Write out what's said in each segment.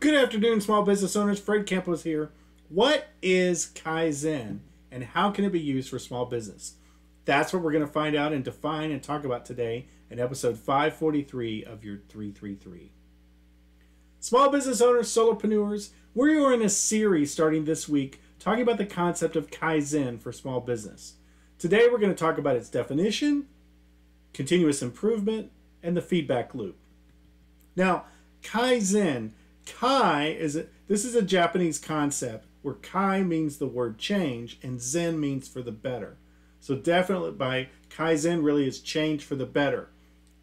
Good afternoon, small business owners. Fred Campos here. What is Kaizen and how can it be used for small business? That's what we're going to find out and define and talk about today in episode 543 of your 333. Small business owners, solopreneurs, we are in a series starting this week talking about the concept of Kaizen for small business. Today we're going to talk about its definition, continuous improvement, and the feedback loop. Now, Kaizen Kai is a, this is a Japanese concept where Kai means the word change and Zen means for the better. So definitely by Kaizen really is change for the better.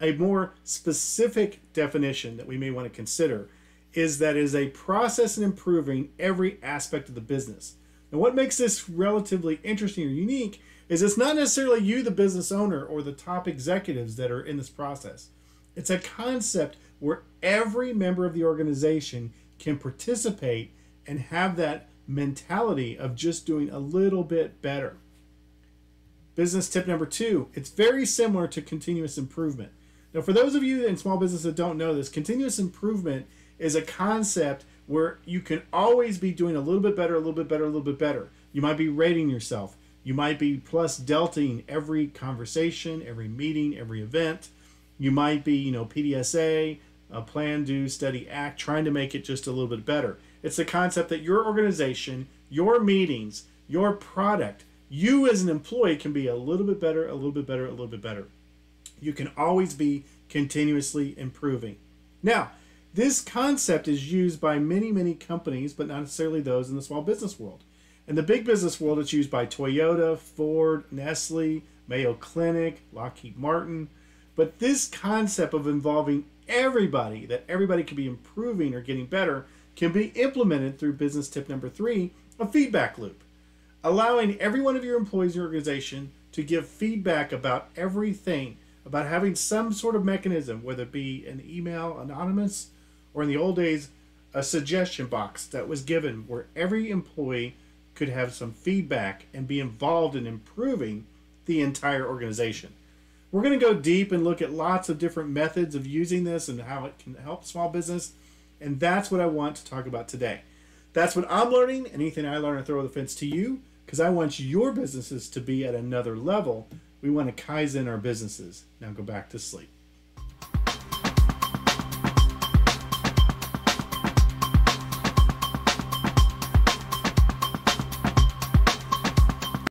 A more specific definition that we may want to consider is that is a process in improving every aspect of the business. Now what makes this relatively interesting or unique is it's not necessarily you the business owner or the top executives that are in this process. It's a concept where every member of the organization can participate and have that mentality of just doing a little bit better. Business tip number two it's very similar to continuous improvement. Now, for those of you in small business that don't know this, continuous improvement is a concept where you can always be doing a little bit better, a little bit better, a little bit better. You might be rating yourself. You might be plus delting every conversation, every meeting, every event. You might be, you know, PDSA, a plan, do, study, act, trying to make it just a little bit better. It's the concept that your organization, your meetings, your product, you as an employee can be a little bit better, a little bit better, a little bit better. You can always be continuously improving. Now, this concept is used by many, many companies, but not necessarily those in the small business world. In the big business world, it's used by Toyota, Ford, Nestle, Mayo Clinic, Lockheed Martin. But this concept of involving everybody, that everybody can be improving or getting better, can be implemented through business tip number three a feedback loop. Allowing every one of your employees in your organization to give feedback about everything, about having some sort of mechanism, whether it be an email, anonymous, or in the old days, a suggestion box that was given where every employee could have some feedback and be involved in improving the entire organization. We're going to go deep and look at lots of different methods of using this and how it can help small business. And that's what I want to talk about today. That's what I'm learning. Anything I learn, I throw the fence to you because I want your businesses to be at another level. We want to Kaizen our businesses. Now go back to sleep.